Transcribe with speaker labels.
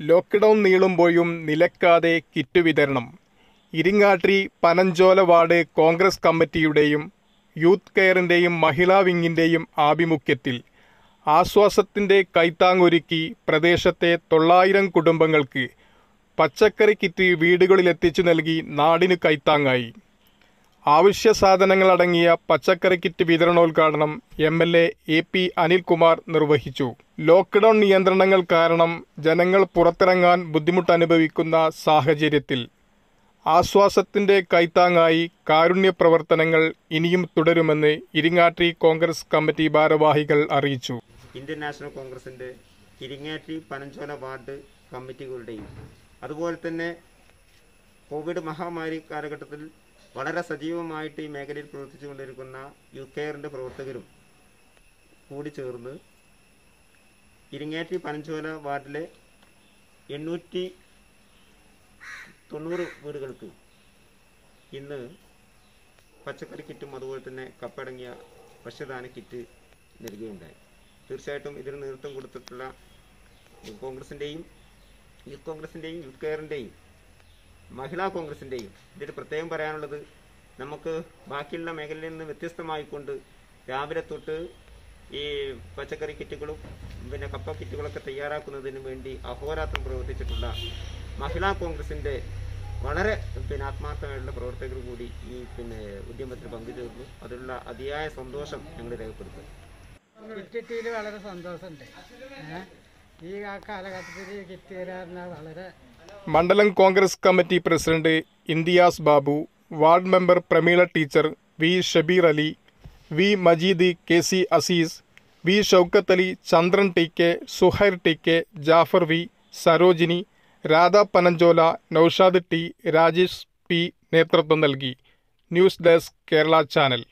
Speaker 1: Lockdown നീളുമ്പോഴും നിലക്കാതെ kit വിതരണം. Iringattiri Pananchola ward Congress കമ്മിറ്റിയുടെയും യൂത്ത് കെയറിന്റെയും മഹിളാ വിങ്ങിന്റെയും ആഭിമുഖ്യത്തിൽ ആശ്വാസത്തിന്റെ കൈത്താങ്ങൊരുക്കി പ്രദേശത്തെ തൊള്ളായിരം കുടുംബങ്ങൾക്ക് പച്ചക്കറി കിറ്റ് വീടുകളിലെത്തിച്ചു നൽകി നാടിന് കൈത്താങ്ങായി. ആവശ്യ സാധനങ്ങളടങ്ങിയ പച്ചക്കറി കിറ്റ് വിതരണോദ്ഘാടനം M L A A P Anilkumar നിർവഹിച്ചു. ലോക്ക്ഡൌൺ നിയന്ത്രണങ്ങൾ കാരണം ജനങ്ങൾ പുറത്തിറങ്ങാൻ ബുദ്ധിമുട്ടനുഭവിക്കുന്ന സാഹചര്യത്തിൽ ആശ്വാസത്തിന്റെ കൈത്താങ്ങായി കാരുണ്യ പ്രവർത്തനങ്ങൾ ഇനിയും തുടരുമെന്ന് ഇരിങ്ങാട്ടി കോൺഗ്രസ് കമ്മിറ്റി ഭാരവാഹികൾ അറിയിച്ചു.
Speaker 2: ഇന്ത്യൻ നാഷണൽ കോൺഗ്രസിന്റെ ഇരിങ്ങാട്ടി പനഞ്ചോല വാർഡ് കമ്മിറ്റികളുടെയും അതുപോലെ തന്നെ കോവിഡ് മഹാമാരി കാലഘട്ടത്തിൽ വളരെ സജീവമായിട്ട് ഈ മേഖലയിൽ പ്രവർത്തിച്ചു കൊണ്ടിരിക്കുന്ന യു കെയറിന്റെ പ്രവർത്തകരും കൂടി ചേർന്ന് ഇരിങ്ങാറ്റി പനഞ്ചോല വാർഡിലെ എണ്ണൂറ്റി തൊണ്ണൂറ് വീടുകൾക്ക് ഇന്ന് പച്ചക്കറി കിറ്റും അതുപോലെ തന്നെ കപ്പടങ്ങിയ ഭക്ഷ്യദാന കിറ്റ് നൽകുകയുണ്ടായി. തീർച്ചയായിട്ടും ഇതിന് നേതൃത്വം കൊടുത്തിട്ടുള്ള കോൺഗ്രസിന്റെയും യൂത്ത് കോൺഗ്രസിന്റെയും യൂത്ത് കെയറിന്റെയും മഹിളാ കോൺഗ്രസിന്റെയും ഇതിൽ പ്രത്യേകം പറയാനുള്ളത് നമുക്ക് ബാക്കിയുള്ള മേഖലയിൽ നിന്ന് വ്യത്യസ്തമായിക്കൊണ്ട് രാവിലെ തൊട്ട് ഈ പച്ചക്കറി കിറ്റുകളും പിന്നെ കപ്പ കിറ്റുകളൊക്കെ തയ്യാറാക്കുന്നതിന് വേണ്ടി അഹോരാത്രം പ്രവർത്തിച്ചിട്ടുള്ള മഹിളാ കോൺഗ്രസിന്റെ വളരെ പിന്നെ ആത്മാർത്ഥമായിട്ടുള്ള പ്രവർത്തകർ കൂടി ഈ പിന്നെ ഉദ്യമത്തിൽ പങ്കുചേർന്നു. അതിലുള്ള അതിയായ സന്തോഷം ഞങ്ങൾ രേഖപ്പെടുത്തും
Speaker 3: കിറ്റിയിൽ വളരെ സന്തോഷമുണ്ട്? ഈ ആ കാലഘട്ടത്തിൽ കിറ്റ് തരാറിന് വളരെ
Speaker 1: മണ്ഡലം Congress committee president Intiyas Babu ward member Prameela teacher V Shabeer Ali V Majeed K C Azeez V Shoukath Ali Chandran T K Suhair T K Jafar V Sarojini Radha Pananchola Noushad T Rajesh P നേതൃത്വം നൽകി. News desk Kerala channel.